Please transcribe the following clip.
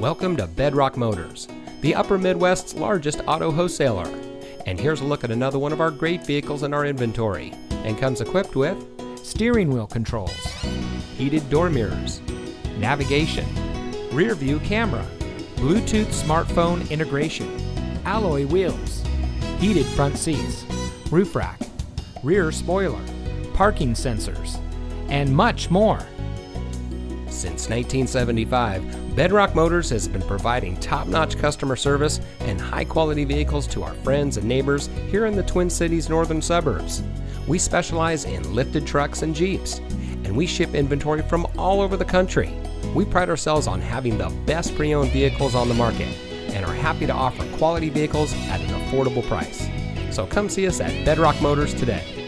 Welcome to Bedrock Motors, the Upper Midwest's largest auto wholesaler. And here's a look at another one of our great vehicles in our inventory and comes equipped with steering wheel controls, heated door mirrors, navigation, rear view camera, Bluetooth smartphone integration, alloy wheels, heated front seats, roof rack, rear spoiler, parking sensors, and much more. Since 1975, Bedrock Motors has been providing top notch customer service and high quality vehicles to our friends and neighbors here in the Twin Cities northern suburbs. We specialize in lifted trucks and Jeeps, and we ship inventory from all over the country. We pride ourselves on having the best pre owned vehicles on the market and are happy to offer quality vehicles at an affordable price. So come see us at Bedrock Motors today.